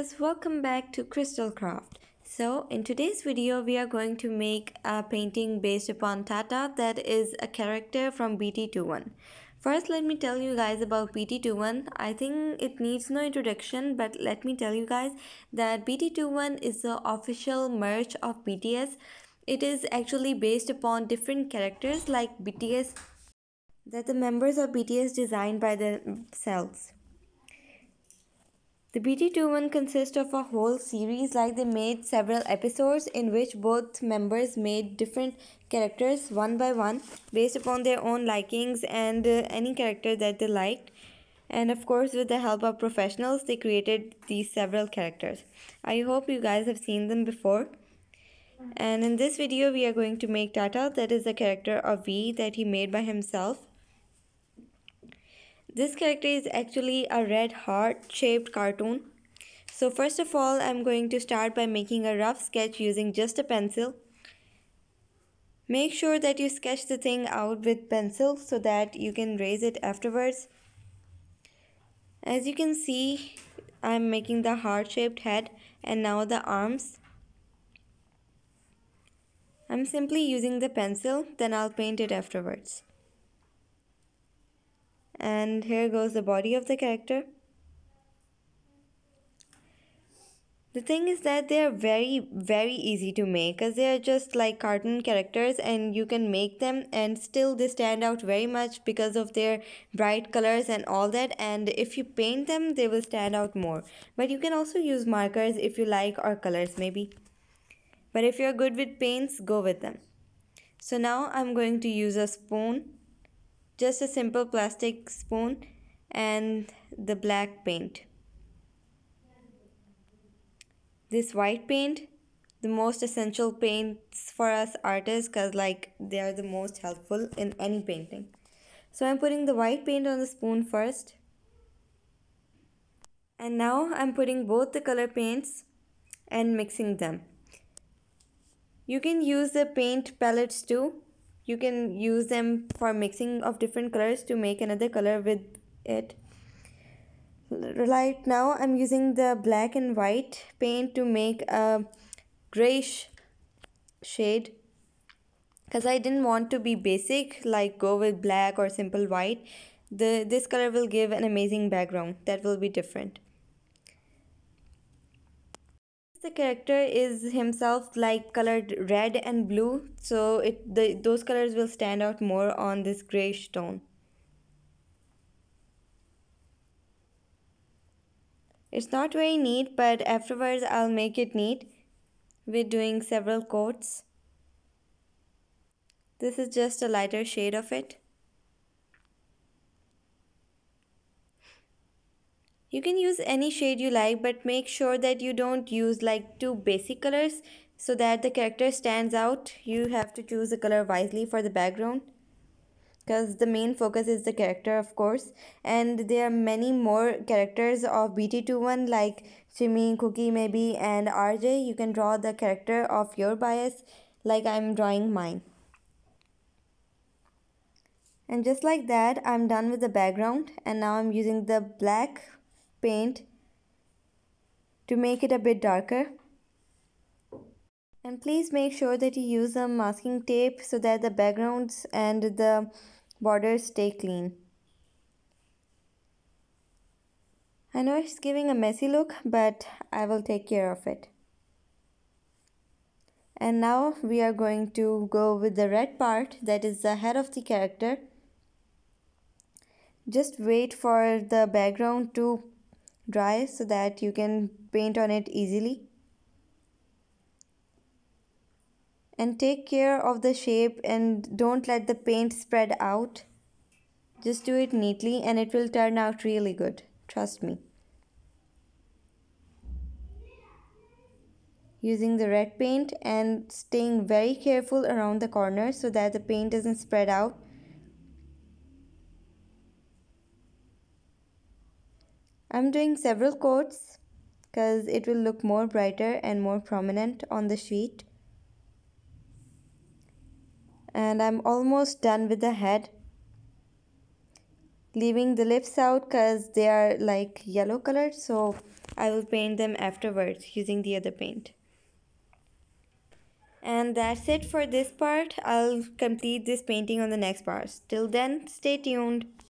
guys, welcome back to Crystal Craft. So in today's video we are going to make a painting based upon Tata that is a character from BT21. First let me tell you guys about BT21. I think it needs no introduction but let me tell you guys that BT21 is the official merch of BTS. It is actually based upon different characters like BTS that the members of BTS designed by themselves. The BT21 consists of a whole series like they made several episodes in which both members made different characters one by one based upon their own likings and uh, any character that they liked and of course with the help of professionals they created these several characters. I hope you guys have seen them before. And in this video we are going to make Tata that is the character of V that he made by himself this character is actually a red heart shaped cartoon. So first of all, I'm going to start by making a rough sketch using just a pencil. Make sure that you sketch the thing out with pencil so that you can raise it afterwards. As you can see, I'm making the heart-shaped head and now the arms. I'm simply using the pencil, then I'll paint it afterwards and here goes the body of the character. The thing is that they are very very easy to make because they are just like cartoon characters and you can make them and still they stand out very much because of their bright colors and all that. And if you paint them they will stand out more. But you can also use markers if you like or colors maybe. But if you're good with paints go with them. So now i'm going to use a spoon just a simple plastic spoon and the black paint. This white paint the most essential paints for us artists because like they are the most helpful in any painting. So i'm putting the white paint on the spoon first. And now i'm putting both the color paints and mixing them. You can use the paint palettes too you can use them for mixing of different colors to make another color with it. Right now I'm using the black and white paint to make a grayish shade. Because I didn't want to be basic like go with black or simple white. The this color will give an amazing background. That will be different the character is himself like colored red and blue. So it the, those colors will stand out more on this grayish tone it's not very neat but afterwards I'll make it neat. With doing several coats. This is just a lighter shade of it You can use any shade you like but make sure that you don't use like two basic colors so that the character stands out. You have to choose a color wisely for the background because the main focus is the character of course and there are many more characters of BT21 like Chimmy, Cooky maybe and RJ. You can draw the character of your bias like I'm drawing mine. And just like that, I'm done with the background and now I'm using the black paint to make it a bit darker and please make sure that you use some masking tape so that the backgrounds and the borders stay clean. I know it's giving a messy look but I will take care of it. And now we are going to go with the red part that is the head of the character. Just wait for the background to dry so that you can paint on it easily. And take care of the shape and don't let the paint spread out. Just do it neatly and it will turn out really good. Trust me. Using the red paint and staying very careful around the corners so that the paint doesn't spread out I'm doing several coats because it will look more brighter and more prominent on the sheet. And I'm almost done with the head. leaving the lips out because they are like yellow colored so I will paint them afterwards using the other paint. And that's it for this part. I'll complete this painting on the next part. Till then, stay tuned.